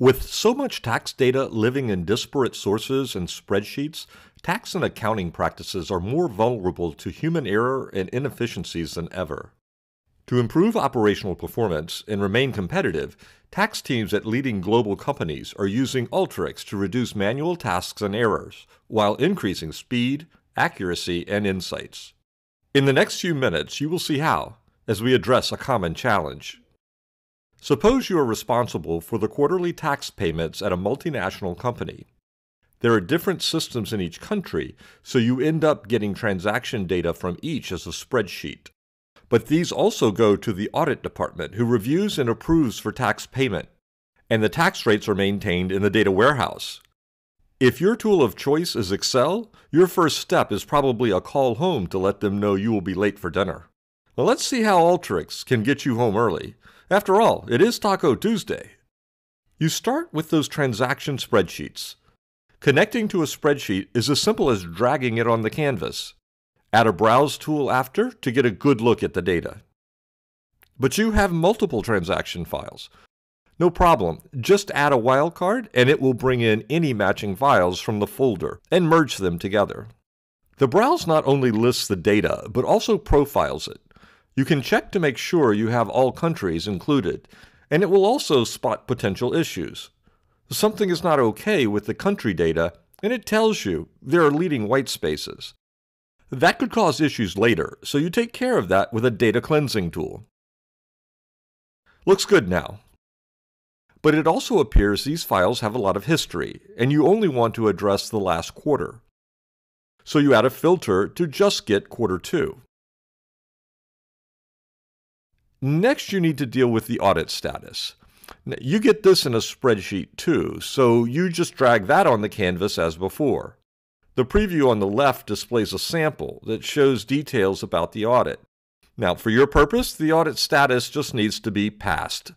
With so much tax data living in disparate sources and spreadsheets, tax and accounting practices are more vulnerable to human error and inefficiencies than ever. To improve operational performance and remain competitive, tax teams at leading global companies are using Alteryx to reduce manual tasks and errors while increasing speed, accuracy, and insights. In the next few minutes, you will see how as we address a common challenge. Suppose you are responsible for the quarterly tax payments at a multinational company. There are different systems in each country, so you end up getting transaction data from each as a spreadsheet. But these also go to the audit department, who reviews and approves for tax payment, and the tax rates are maintained in the data warehouse. If your tool of choice is Excel, your first step is probably a call home to let them know you will be late for dinner. Well, let's see how Alteryx can get you home early. After all, it is Taco Tuesday. You start with those transaction spreadsheets. Connecting to a spreadsheet is as simple as dragging it on the canvas. Add a browse tool after to get a good look at the data. But you have multiple transaction files. No problem, just add a wildcard and it will bring in any matching files from the folder and merge them together. The browse not only lists the data, but also profiles it. You can check to make sure you have all countries included, and it will also spot potential issues. Something is not okay with the country data, and it tells you there are leading white spaces. That could cause issues later, so you take care of that with a data cleansing tool. Looks good now. But it also appears these files have a lot of history, and you only want to address the last quarter. So you add a filter to just get quarter 2. Next, you need to deal with the audit status. You get this in a spreadsheet too, so you just drag that on the canvas as before. The preview on the left displays a sample that shows details about the audit. Now, for your purpose, the audit status just needs to be passed.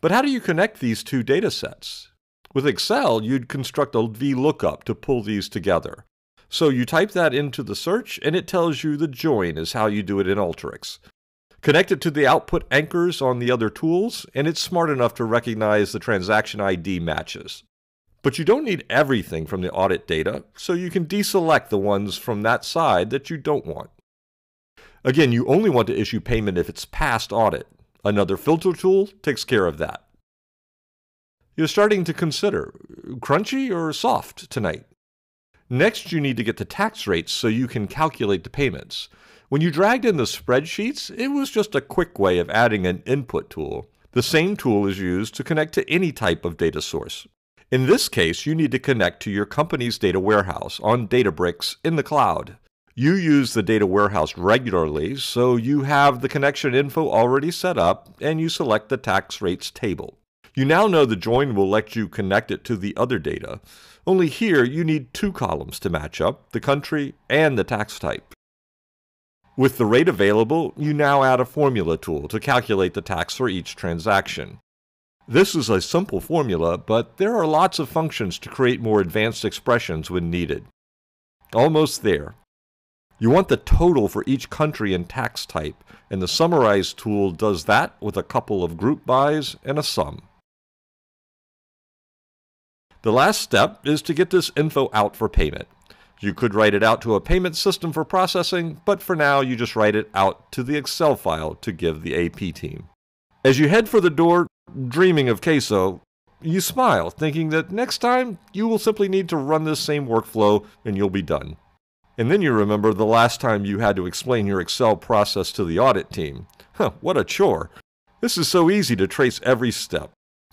But how do you connect these two data sets? With Excel, you'd construct a VLOOKUP to pull these together. So you type that into the search, and it tells you the join is how you do it in Alteryx. Connect it to the output anchors on the other tools, and it's smart enough to recognize the transaction ID matches. But you don't need everything from the audit data, so you can deselect the ones from that side that you don't want. Again, you only want to issue payment if it's past audit. Another filter tool takes care of that. You're starting to consider crunchy or soft tonight. Next, you need to get the tax rates so you can calculate the payments. When you dragged in the spreadsheets, it was just a quick way of adding an input tool. The same tool is used to connect to any type of data source. In this case, you need to connect to your company's data warehouse on Databricks in the cloud. You use the data warehouse regularly, so you have the connection info already set up and you select the tax rates table. You now know the join will let you connect it to the other data. Only here you need two columns to match up, the country and the tax type. With the rate available, you now add a formula tool to calculate the tax for each transaction. This is a simple formula, but there are lots of functions to create more advanced expressions when needed. Almost there. You want the total for each country and tax type, and the Summarize tool does that with a couple of group bys and a sum. The last step is to get this info out for payment. You could write it out to a payment system for processing, but for now you just write it out to the Excel file to give the AP team. As you head for the door, dreaming of queso, you smile, thinking that next time you will simply need to run this same workflow and you'll be done. And then you remember the last time you had to explain your Excel process to the audit team. Huh, what a chore. This is so easy to trace every step.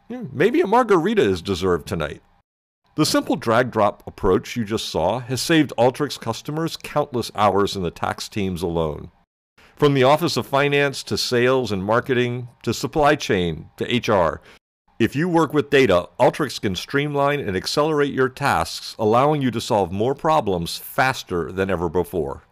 Hmm, maybe a margarita is deserved tonight. The simple drag drop approach you just saw has saved Alteryx customers countless hours in the tax teams alone. From the Office of Finance to sales and marketing to supply chain to HR, if you work with data, Alteryx can streamline and accelerate your tasks, allowing you to solve more problems faster than ever before.